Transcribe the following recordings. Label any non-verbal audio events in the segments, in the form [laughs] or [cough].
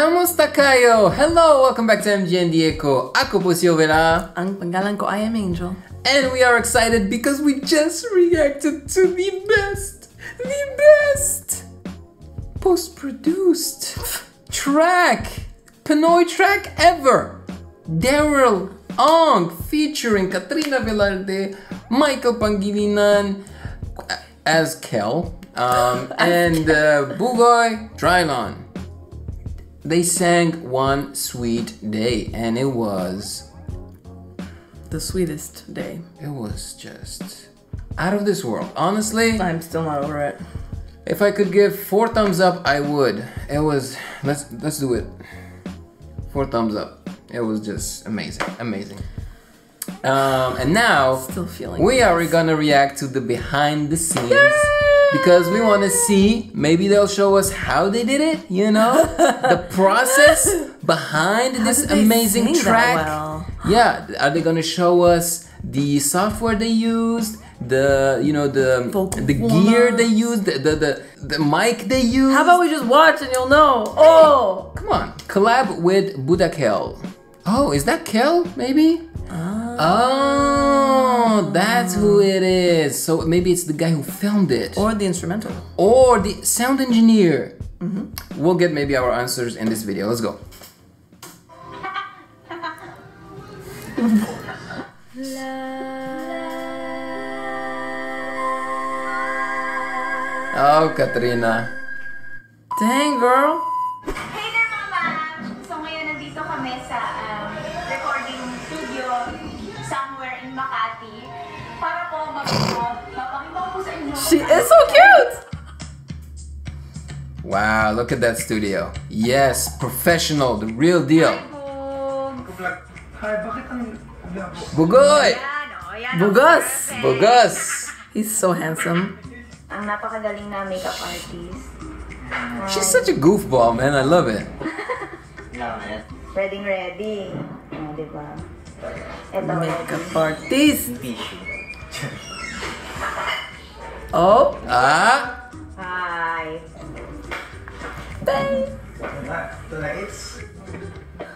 Kamusta kayo? Hello, welcome back to MGN Dieko. Ako po si Ovela. Ang pangalan ko, I am Angel. And we are excited because we just reacted to the best, the best post-produced track, Pinoy track ever. Daryl Ong featuring Katrina Velarde, Michael Pangilinan as Kel, um, [laughs] and uh, Bugoy Drilon. They sang One Sweet Day, and it was The sweetest day. it was just out of this world. Honestly, I'm still not over it. if I could give four thumbs up, I would. It was let's let's do it. Four thumbs up. It was just amazing, amazing. Um, and now Still feeling we are gonna react to the behind the scenes because we want to see. Maybe they'll show us how they did it. You know, the [laughs] process behind this amazing track. well? Yeah, are they gonna show us the software they used? The you know the Vocal the gear they used, the, the the the mic they used. How about we just watch and you'll know? Oh! Come on, collab with Budakhel. Oh, is that Kel? Maybe. Oh, Oh, that's who it is. So maybe it's the guy who filmed it, or, Or the instrumental. Or the sound engineer. Mm-hmm. We'll get maybe our answers in this video. Let's go. [laughs] Oh, Katrina. Dang, girl. She is so cute! Wow, look at that studio. Yes, professional, the real deal. Hi, bakit ang labo? Bugoy! Yan, o. Bugas! Bugas! He's so handsome. Ang napakagaling na makeup artist. She's such a goofball, man. I love it. Ready, ready. O, di ba? Ito, Makeup artist. [laughs] Oh, Ah! Hi. Ito na, it's...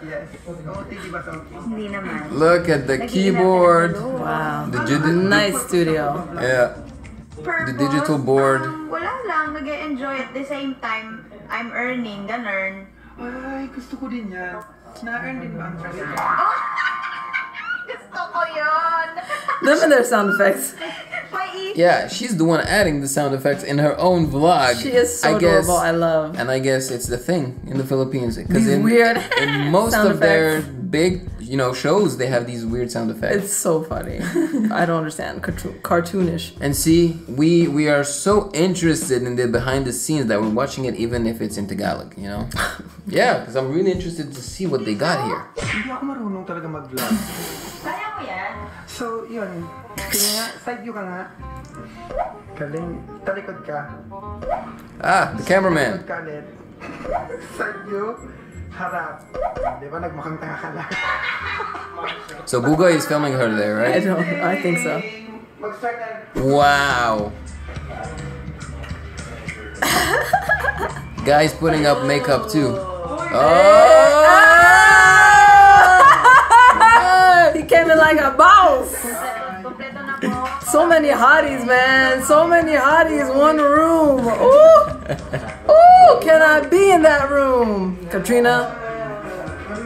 Yes. Oh, tiki ba ito? Hindi naman. Look at the keyboard. na ng dulo. wow. The, ju- [laughs] Nice studio. Yeah. Purpose, The digital board. Um, wala lang. nag-enjoy at the same time. I'm earning. Ganun. Ay, gusto ko din yan. Na-earn din ba ang traffic? [laughs] Gusto ko yun. Them and their sound effects. Yeah, she's the one adding the sound effects in her own vlog. She is so I guess, adorable. I love. and I guess it's the thing in the Philippines because These in, weird in most [laughs] sound of their big, you know, shows they have these weird sound effects. It's so funny. I don't understand. Cartoon- cartoonish. And see, we we are so interested in the behind the scenes that we're watching it even if it's in Tagalog, you know? [laughs] yeah, because I'm really interested to see what they got here. Hindi ako marunong talaga mag-vlog. Kaya mo yan? So, yun. Sige nga, side view ka nga. Galing. Talikod ka. Ah, the cameraman. Talikod ka ulit. [laughs] Side view. Harap. Di ba nagmukhang tanga ka lang? [laughs] So Bugoy is filming her there, I right? don't. I think so. Wow. Guys putting up makeup too. Oh! oh! [laughs] he came in like a boss. Kompleto na po. So many hotties, man. So many hotties. One room. Ooh. [laughs] Can I be in that room? Katrina.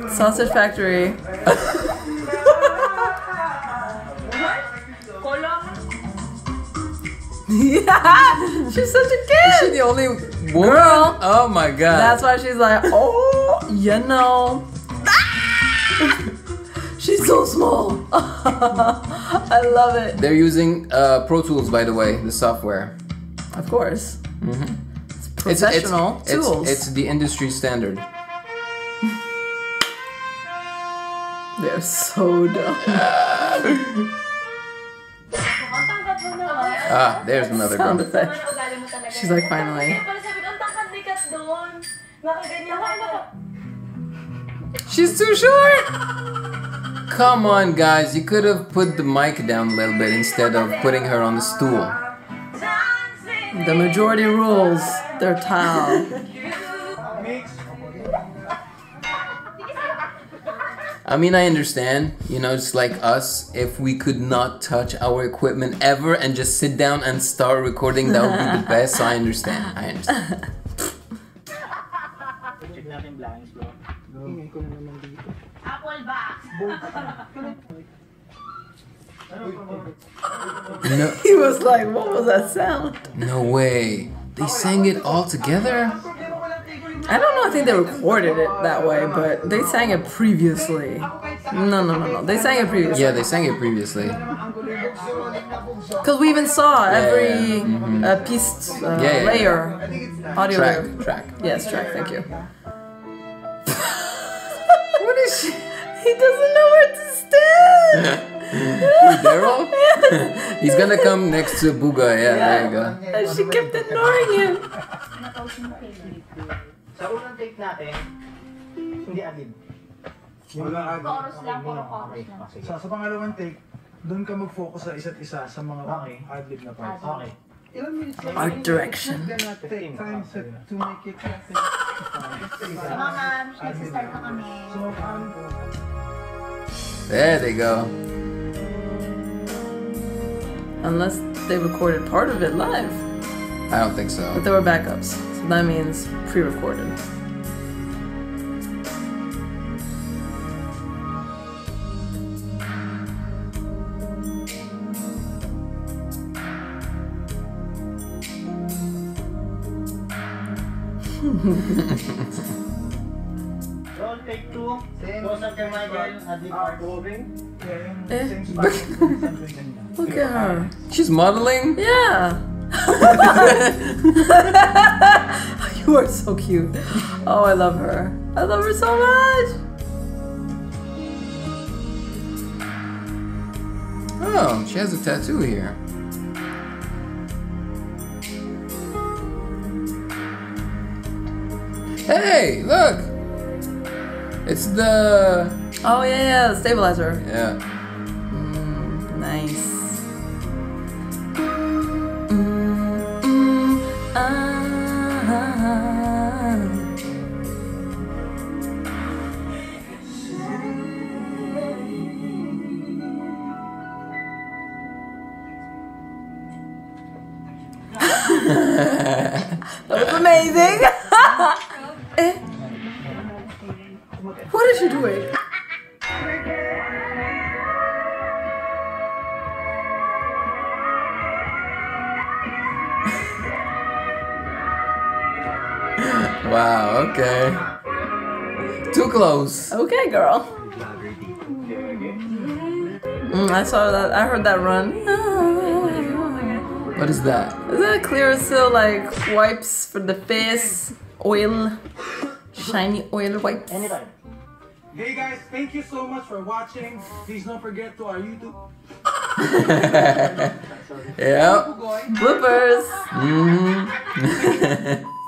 Sausage Factory. Yeah. [laughs] She's such a Is she the only woman? Girl. Oh my god. That's why she's like, oh, you know. [laughs] She's so small. [laughs] I love it. They're using uh, Pro Tools, by the way, the software. Of course. It's It's, professional it's, tools. It's, it's the industry standard. [laughs] They're so dumb. Ang tangkad mo naman. Ah, there's another Sound girl. effect. Ano ugali mo talaga? She's like, finally. Kaya pala sabi ko, ang tangkad ni Kat doon. Nakaganyan ka. She's too short. Come on, guys. You could have put the mic down a little bit instead of putting her on the stool. The majority rules. They're tile. I mean, I understand. You know, it's like us. If we could not touch our equipment ever and just sit down and start recording, that would be the best. So I understand. I understand. Check natin [laughs] blanks, bro. Ingay ko na naman dito. Apple box. No, [laughs] He was like, what was that sound? no way. They sang it all together. I don't know. I think they recorded it that way, but they sang it previously. No, no, no, no. They sang it previously. Yeah, they sang it previously. Because we even saw every yeah, mhm. uh, piece uh, Yeah, yeah, layer, audio Track, layer. track. Yes, track. Thank you. [laughs] What is she? [laughs] He doesn't know where to stand. Daryl? [laughs] He's gonna come next to Buga. Yeah, there you go. And she kept ignoring him. Sa unang take natin, hindi agad. Wala agad. Chorus lang, puro chorus lang. Sa, sa pangalawang take, doon ka mag-focus sa isa't isa sa mga Okay. ad-lib na parts. Okay. Ilan minutes lang? Art direction. Take time to, to make it Mga nagsistart na kami. So, um, There they go. Unless they recorded part of it live. I don't think so. But there were backups. So that means pre-recorded. Roll, take two. Close up your Michael. Adlib ah, part. Yeah, yung Eh? same spot. Something ganyan. Look at her. She's modeling. Yeah. [laughs] you are so cute. Oh, I love her. I love her so much. Oh, she has a tattoo here. Hey, look! It's the. Oh yeah, yeah, stabilizer. Yeah. Wow, okay. Too close. Okay, girl. Mm, I saw that. I heard that run. What is that? Is that clear still like wipes for the face? Oil. Shiny oil wipes. Anytime. Hey guys, thank you so much for watching. Please don't forget to our YouTube. [laughs] Yep. Bugoy. Bloopers. [laughs]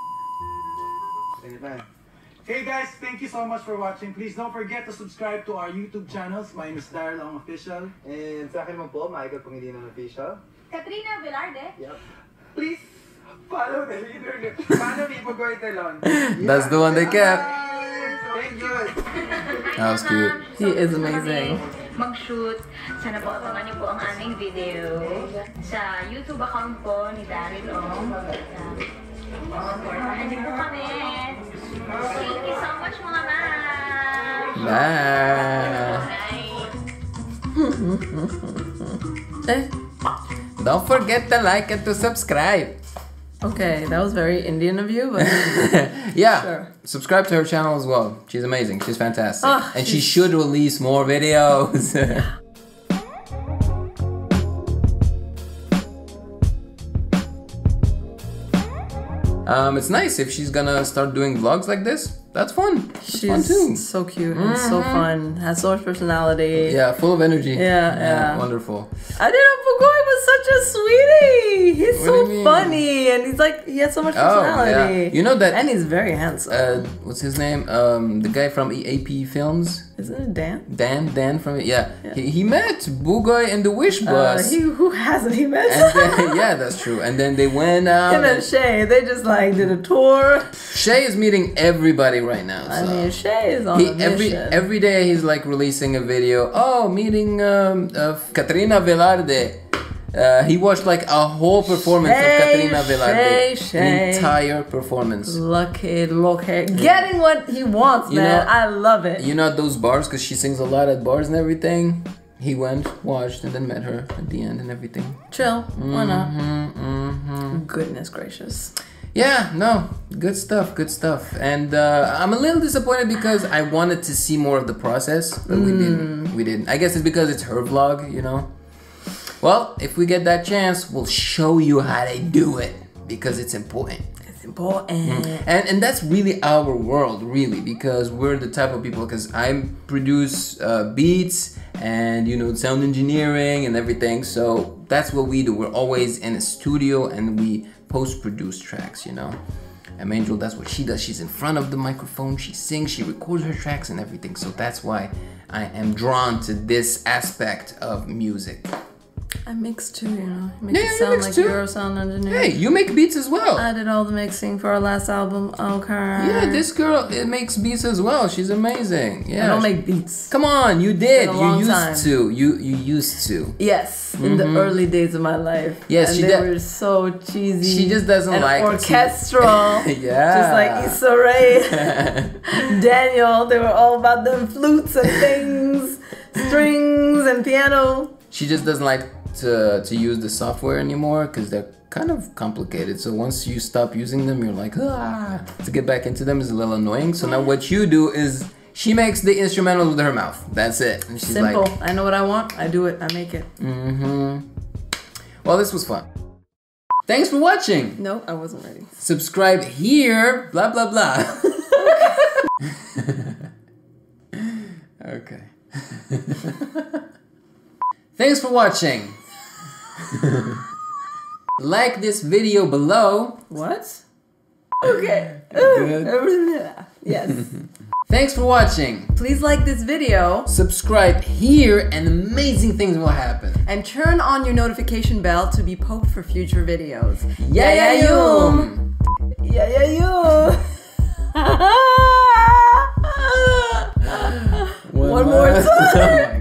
hmm Hey guys, thank you so much for watching. Please don't forget to subscribe to our YouTube channels. My name is Daryl Ang Official. And sa akin naman po, Michael Pangilinan Official. Katrina Velarde. Please, follow the leader. Paano ni Pugoy Telon? That's the one they kept. Thank you. That was cute. He is amazing. Mag-shoot. Sana po abangan niyo po ang aming video sa YouTube account po ni Daryl Ong. Supportahan niyo po kami. Thank you so much mga ma'am. Bye. [laughs] Eh? Don't forget to like and to subscribe. Okay, that was very Indian of you, but [laughs] yeah, Sure. subscribe to her channel as well. She's amazing. She's fantastic, Ah, and she should release more videos. [laughs] um, it's nice if she's gonna start doing vlogs like this. That's fun. It's fun too. she's so cute and so fun. Has so much personality. Yeah, full of energy. Yeah, yeah. wonderful. I didn't know Such a sweetie. He's What so funny, and he's like he has so much personality. Oh, yeah. You know that- and he's very handsome. Uh, what's his name? Um, the guy from EAP Films. Isn't it Dan? Dan, Dan from it, yeah. He, he met Bugoy in the Wish Uh, Bus. he, who hasn't he met? then, [laughs] yeah, that's true. And then they went out. Him and Shay, they just like did a tour. Shay is meeting everybody right now. I so. mean, Shay is on he, every mission. every day he's like releasing a video. Oh, meeting um, of Katrina Velarde. Uh, he watched like a whole performance Shay, of Katrina Velarde. Shay, Shay. Entire performance. Lucky, lucky, getting what he wants, You man. know- I love it. You know those bars because she sings a lot at bars and everything. He went, watched, and then met her at the end and everything. Chill, why not? Mm-hmm. Goodness gracious. Yeah, no, good stuff, good stuff. And uh, I'm a little disappointed because I wanted to see more of the process, but we didn't. We didn't. I guess it's because it's her vlog, you know. Well, if we get that chance, we'll show you how they do it because it's important. It's important. And and that's really our world, really, because we're the type of people. Because I produce uh, beats and you know sound engineering and everything. So that's what we do. We're always in a studio and we post produce tracks. You know. And Angel, that's what she does. She's in front of the microphone. She sings. She records her tracks and everything. So that's why I am drawn to this aspect of music. I mix too, you know. Make Yeah, it sound mix like too. you're a sound engineer. Hey, you make beats as well. I did all the mixing for our last album. Okay. yeah, this girl it makes beats as well. She's amazing. Yeah. I don't make beats. Come on, you did. You used time. to. You you used to. Yes, in the early days of my life. Mm-hmm. Yes, and she they did- were so cheesy. She just doesn't and like orchestral. [laughs] Yeah. Just like Issa Rae, [laughs] Daniel. They were all about them flutes and things, [laughs] strings and piano. She just doesn't like to to use the software anymore because they're kind of complicated. So once you stop using them, you're like ah. To get back into them is a little annoying. So now what you do is she makes the instrumentals with her mouth. That's it. And she's Simple. like, I know what I want. I do it. I make it. mm-hmm. Well, this was fun. Thanks for watching. No, I wasn't ready. subscribe here, blah blah blah. [laughs] [laughs] okay. [laughs] Thanks for watching. [laughs] like this video below. What? Okay. Good. [laughs] yes. Thanks for watching. Please like this video Subscribe here and amazing things will happen. and turn on your notification bell to be poked for future videos. Yeah, yeah, yum. Yeah, yeah, you. One more time. [laughs] Oh